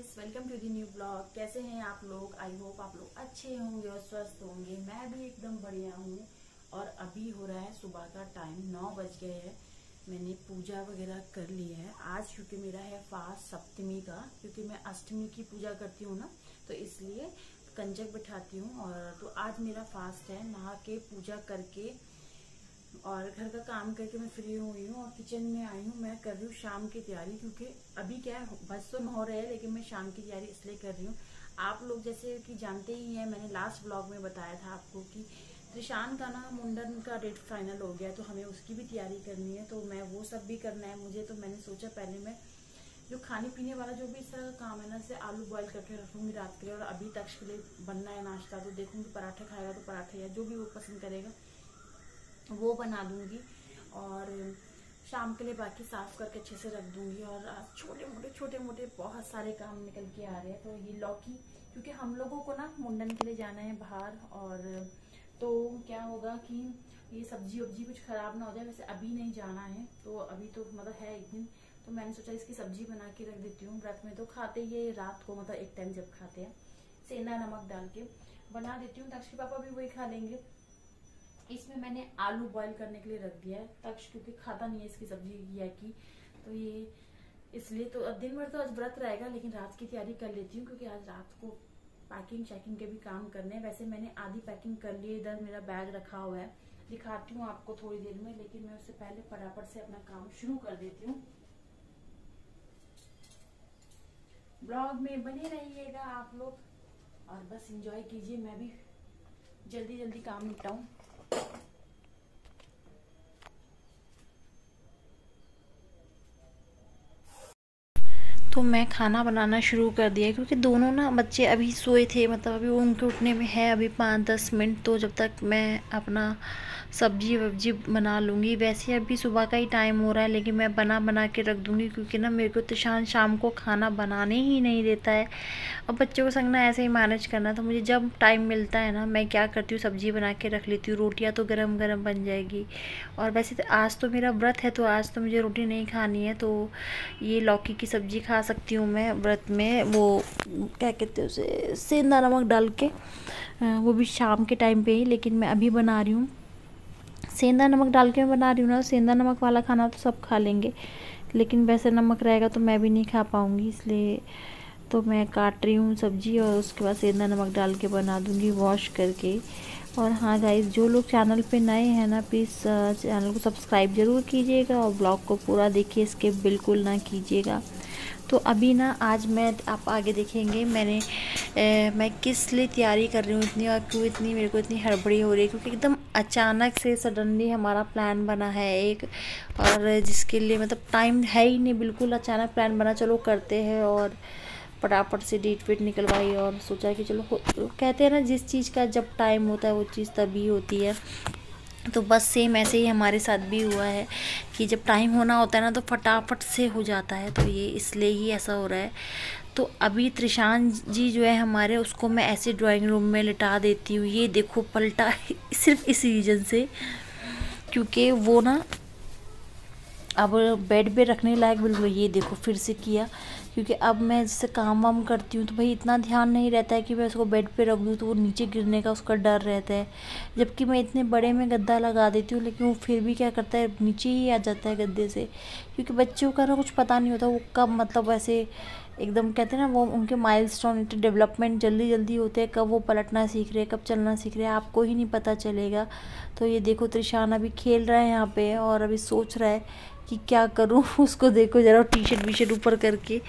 Welcome to the new blog कैसे हैं आप लोग? आई होप आप लोग अच्छे होंगे और स्वस्थ होंगे। मैं भी एकदम बढ़िया हूँ और अभी हो रहा है सुबह का टाइम नौ बज गए हैं। मैंने पूजा वगैरह कर ली है। आज क्योंकि मेरा है फास्ट सप्तमी का, क्योंकि मैं अष्टमी की पूजा करती हूँ ना तो इसलिए कंजक बिठाती हूँ और तो आज मेरा फास्ट है, नहा के पूजा करके और घर का काम करके मैं फ्री हुई हूँ और किचन में आई हूँ। मैं कर रही हूँ शाम की तैयारी क्योंकि अभी क्या है, बस तो हो रहे हैं, लेकिन मैं शाम की तैयारी इसलिए कर रही हूँ। आप लोग जैसे कि जानते ही हैं, मैंने लास्ट ब्लॉग में बताया था आपको कि त्रिशान का ना मुंडन का डेट फाइनल हो गया तो हमें उसकी भी तैयारी करनी है तो मैं वो सब भी करना है मुझे। तो मैंने सोचा पहले मैं जो खाने पीने वाला जो भी इस तरह का काम है ना जैसे आलू बॉईल करके रखूँगी रात के लिए, और अभी तक के लिए बनना है नाश्ता। तो देखूँगी पराठे खाएगा तो पराठे या जो भी वो पसंद करेगा। वो बना दूँगी और शाम के लिए बाकी साफ़ करके अच्छे से रख दूँगी और छोटे मोटे छोटे मोटे बहुत सारे काम निकल के आ रहे हैं। तो ये लौकी, क्योंकि हम लोगों को ना मुंडन के लिए जाना है बाहर और तो क्या होगा कि ये सब्ज़ी वब्जी कुछ खराब ना हो जाए, वैसे अभी नहीं जाना है तो अभी तो मतलब है एक दिन। तो मैंने सोचा इसकी सब्ज़ी बना के रख देती हूँ, व्रत में तो खाते ही रात को मतलब एक टाइम जब खाते हैं। सेंधा नमक डाल के बना देती हूँ तक्षी पापा भी वही खा लेंगे। इसमें मैंने आलू बॉईल करने के लिए रख दिया है तक्ष क्योंकि खाता नहीं है इसकी सब्ज़ी किया की। तो ये इसलिए तो दिन भर तो आज व्रत रहेगा, लेकिन रात की तैयारी कर लेती हूँ, क्योंकि आज रात को पैकिंग चेकिंग के भी काम करने हैं। वैसे मैंने आधी पैकिंग कर ली इधर मेरा बैग रखा हुआ है। दिखाती हूँ आपको थोड़ी देर में, लेकिन मैं उससे पहले फटाफट से अपना काम शुरू कर देती हूँ। ब्लॉग में बने रहिएगा आप लोग, और बस इंजॉय कीजिए, मैं भी जल्दी जल्दी काम निपटाऊं। तो मैं खाना बनाना शुरू कर दिया क्योंकि दोनों ना बच्चे अभी सोए थे मतलब अभी उनके उठने में है अभी पाँच दस मिनट तो जब तक मैं अपना सब्ज़ी वब्जी बना लूँगी। वैसे अभी सुबह का ही टाइम हो रहा है, लेकिन मैं बना बना के रख दूँगी, क्योंकि ना मेरे को तिशान शाम को खाना बनाने ही नहीं देता है। और बच्चों को संग ना ऐसे ही मैनेज करना तो मुझे जब टाइम मिलता है ना, मैं क्या करती हूँ, सब्ज़ी बना के रख लेती हूँ। रोटियाँ तो गर्म गर्म बन जाएगी। और वैसे तो आज तो मेरा व्रत है तो आज तो मुझे रोटी नहीं खानी है तो ये लौकी की सब्ज़ी खा सकती हूँ मैं व्रत में। वो, क्या कहते हैं उसे, सेंधा नमक डाल के वो भी शाम के टाइम पे ही, लेकिन मैं अभी बना रही हूँ। सेंधा नमक डाल के मैं बना रही हूँ ना, सेंधा नमक वाला खाना तो सब खा लेंगे। लेकिन वैसे नमक रहेगा तो मैं भी नहीं खा पाऊँगी, इसलिए तो मैं काट रही हूँ सब्ज़ी और उसके बाद सेंधा नमक डाल के बना दूँगी वॉश करके। और हाँ गाइस जो लोग चैनल पे नए हैं ना प्लीज़ चैनल को सब्सक्राइब ज़रूर कीजिएगा और ब्लॉग को पूरा देखिए इसके बिल्कुल ना कीजिएगा। तो अभी ना आज मैं आप आगे देखेंगे मैंने ए, मैं किस लिए तैयारी कर रही हूँ इतनी और क्यों इतनी मेरे को इतनी हड़बड़ी हो रही है क्योंकि एकदम अचानक से सडनली हमारा प्लान बना है एक और जिसके लिए मतलब टाइम है ही नहीं बिल्कुल अचानक प्लान बना चलो करते हैं और फटाफट से डेट वेट निकलवाई और सोचा कि चलो कहते हैं ना जिस चीज़ का जब टाइम होता है वो चीज़ तभी होती है। तो बस सेम ऐसे ही हमारे साथ भी हुआ है कि जब टाइम होना होता है ना तो फटाफट से हो जाता है। तो ये इसलिए ही ऐसा हो रहा है। तो अभी त्रिशान जी जो है हमारे, उसको मैं ऐसे ड्राइंग रूम में लिटा देती हूँ। ये देखो, पलटा सिर्फ़ इस रीज़न से, क्योंकि वो ना, अब बेड पे रखने लायक बिल्कुल, ये देखो, फिर से किया। क्योंकि अब मैं जैसे काम वाम करती हूँ तो भाई इतना ध्यान नहीं रहता है कि मैं उसको बेड पे रख दूँ तो वो नीचे गिरने का उसका डर रहता है। जबकि मैं इतने बड़े में गद्दा लगा देती हूँ लेकिन वो फिर भी क्या करता है, नीचे ही आ जाता है गद्दे से। क्योंकि बच्चों का ना कुछ पता नहीं होता, वो कब मतलब ऐसे एकदम कहते हैं ना, वो उनके माइल स्टोन डेवलपमेंट जल्दी जल्दी होते हैं, कब वो पलटना सीख रहे हैं, कब चलना सीख रहे हैं, आपको ही नहीं पता चलेगा। तो ये देखो त्रिशान अभी खेल रहा है यहाँ पे और अभी सोच रहा है कि क्या करूँ? उसको देखो ज़रा टी शर्ट वी शर्ट ऊपर करके।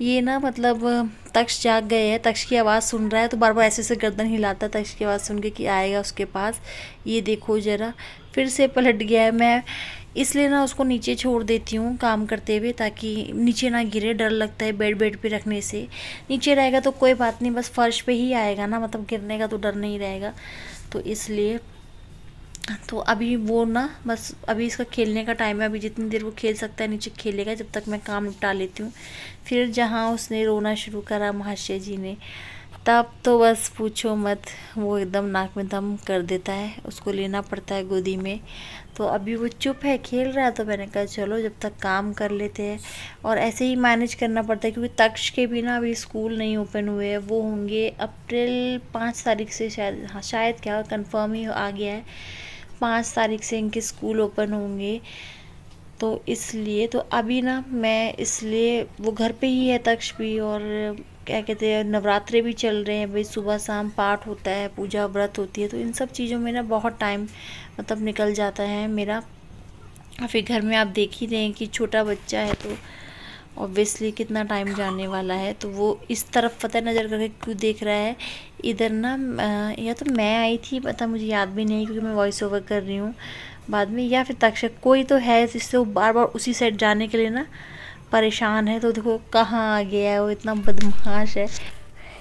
ये ना मतलब तक्ष जाग गए हैं। तक्ष की आवाज़ सुन रहा है तो बार बार ऐसे ऐसे गर्दन हिलाता है तक्ष की आवाज़ सुन के कि आएगा उसके पास। ये देखो ज़रा, फिर से पलट गया है। मैं इसलिए ना उसको नीचे छोड़ देती हूँ काम करते हुए, ताकि नीचे ना गिरे, डर लगता है बेड बेड पे रखने से। नीचे रहेगा तो कोई बात नहीं, बस फर्श पे ही आएगा ना मतलब गिरने का तो डर नहीं रहेगा। तो इसलिए तो अभी वो ना, बस अभी इसका खेलने का टाइम है। अभी जितनी देर वो खेल सकता है, नीचे खेलेगा जब तक मैं काम निपटा लेती हूँ। फिर जहाँ उसने रोना शुरू करा, महाशय जी ने, तब तो बस पूछो मत। वो एकदम नाक में दम कर देता है। उसको लेना पड़ता है गोदी में। तो अभी वो चुप है, खेल रहा है। तो मैंने कहा, चलो, जब तक काम कर लेते हैं। और ऐसे ही मैनेज करना पड़ता है क्योंकि तक्ष के बिना अभी स्कूल नहीं ओपन हुए हैं। वो होंगे अप्रैल पाँच तारीख से शायद हाँ शायद क्या कंफर्म ही आ गया है। पाँच तारीख से इनके स्कूल ओपन होंगे। तो इसलिए तो अभी ना मैं इसलिए, वो घर पे ही है तक्ष भी और क्या कहते हैं, नवरात्रे भी चल रहे हैं। भाई सुबह शाम पाठ होता है, पूजा व्रत होती है तो इन सब चीज़ों में ना बहुत टाइम मतलब निकल जाता है मेरा। फिर घर में आप देख ही रहे हैं कि छोटा बच्चा है तो ऑब्वियसली कितना टाइम जाने वाला है तो वो इस तरफ़ पता नज़र करके क्यों देख रहा है? इधर ना या तो मैं आई थी, पता मुझे याद भी नहीं क्योंकि मैं वॉइस ओवर कर रही हूँ। बाद में, या फिर तक्षक, कोई तो है जिससे वो बार बार उसी साइड जाने के लिए ना परेशान है तो देखो कहाँ आ गया है, वो इतना बदमाश है।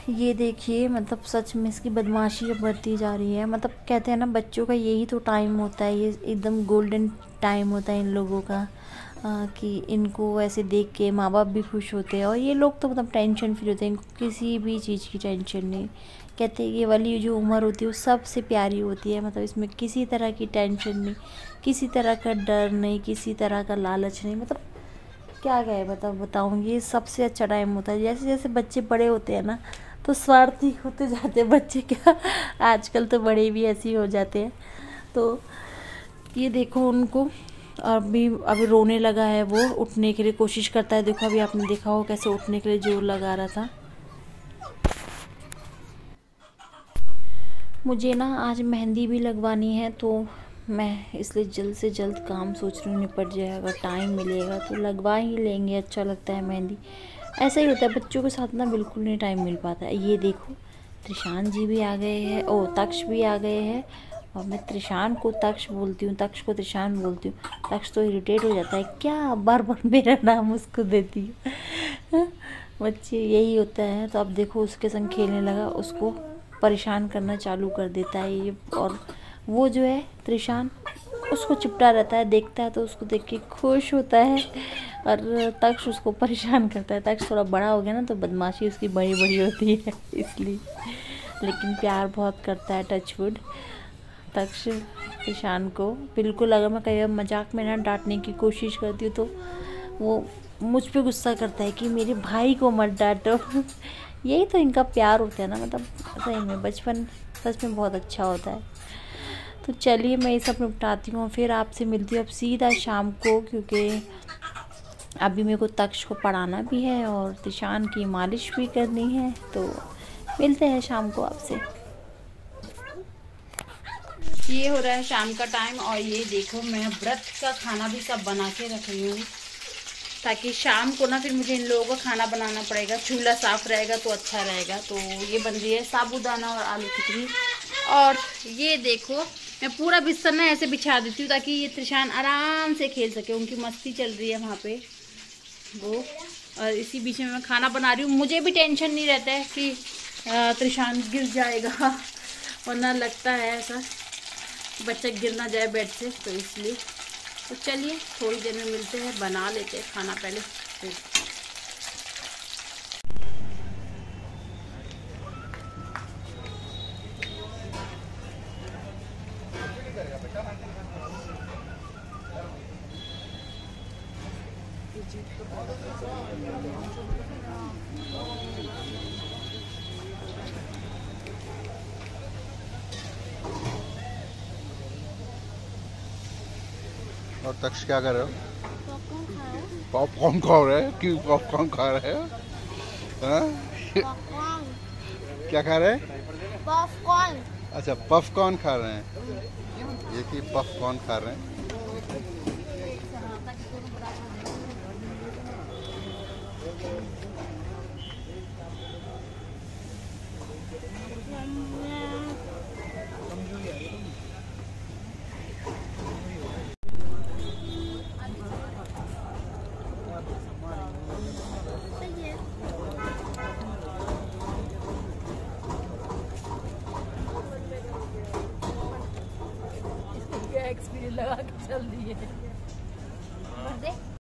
ये देखिए मतलब सच में इसकी बदमाशी अब बढ़ती जा रही है। मतलब कहते हैं ना, बच्चों का यही तो टाइम होता है, ये एकदम गोल्डन टाइम होता है इन लोगों का। कि इनको ऐसे देख के माँ बाप भी खुश होते हैं और ये लोग तो मतलब टेंशन फ्री होते हैं, इनको किसी भी चीज़ की टेंशन नहीं। कहते हैं ये वाली जो उम्र होती है, वो सबसे प्यारी होती है मतलब इसमें किसी तरह की टेंशन नहीं, किसी तरह का डर नहीं, किसी तरह का लालच नहीं मतलब क्या गए मतलब बताऊँ, ये सबसे अच्छा टाइम होता है। जैसे जैसे बच्चे बड़े होते हैं ना तो स्वार्थी होते जाते हैं बच्चे क्या आजकल तो बड़े भी ऐसे ही हो जाते हैं। तो ये देखो उनको अभी अभी रोने लगा है वो, उठने के लिए कोशिश करता है। देखो अभी आपने देखा हो कैसे उठने के लिए ज़ोर लगा रहा था। मुझे ना आज मेहंदी भी लगवानी है तो मैं इसलिए जल्द से जल्द काम सोच रही हूँ, निपट जाए। अगर टाइम मिलेगा तो लगवा ही लेंगे अच्छा लगता है मेहंदी। ऐसा ही होता है, बच्चों के साथ ना बिल्कुल नहीं टाइम मिल पाता है। ये देखो, त्रिशान जी भी आ गए हैं ओ तक्ष भी आ गए हैं और मैं त्रिशान को तक्ष बोलती हूँ, तक्ष को त्रिशान बोलती हूँ। तक्ष तो इरिटेट हो जाता है, क्या बार बार मेरा नाम उसको देती हूँ? बच्चे, यही होता है। तो अब देखो, उसके संग खेलने लगा, उसको परेशान करना चालू कर देता है ये। और वो जो है, त्रिशान, उसको चिपटा रहता है, देखता है तो उसको देख के खुश होता है। और तक्ष उसको परेशान करता है। तक्ष थोड़ा बड़ा हो गया ना तो बदमाशी उसकी बड़ी बड़ी होती है, इसलिए। लेकिन प्यार बहुत करता है टचवुड तक्ष ईशान को। बिल्कुल अगर मैं कहीं मज़ाक में ना डांटने की कोशिश करती हूँ तो वो मुझ पर गुस्सा करता है कि मेरे भाई को मत डांटो। यही तो इनका प्यार होता है ना मतलब सही में बचपन सच में बहुत अच्छा होता है। तो चलिए मैं ये सब निपटाती हूँ, फिर आपसे मिलती हूँ अब सीधा शाम को, क्योंकि अभी मेरे को तक्ष को पढ़ाना भी है और दिशान की मालिश भी करनी है तो मिलते हैं शाम को आपसे। ये हो रहा है शाम का टाइम और ये देखो मैं व्रत का खाना भी सब बना के रख रही हूँ। ताकि शाम को ना फिर मुझे इन लोगों का खाना बनाना पड़ेगा। चूल्हा साफ़ रहेगा तो अच्छा रहेगा। तो ये बन रही है साबुदाना और आलू खिचड़ी और ये देखो, मैं पूरा बिस्तर ना ऐसे बिछा देती हूँ ताकि ये त्रिशान आराम से खेल सके। उनकी मस्ती चल रही है वहाँ पे। वो, और इसी बीच में मैं खाना बना रही हूँ। मुझे भी टेंशन नहीं रहता है कि त्रिशान गिर जाएगा। वरना लगता है ऐसा। बच्चा गिर ना जाए बेड से तो इसलिए। तो चलिए, थोड़ी देर में मिलते हैं, बना लेते हैं खाना पहले, फिर। और तक्ष क्या कर रहे हो? पॉपकॉर्न खा रहे हैं। क्यों पॉपकॉर्न खा रहे हो? क्या खा रहे हैं? पॉपकॉर्न अच्छा पॉपकॉर्न खा रहे हैं। ये कि पॉपकॉर्न खा रहे हैं?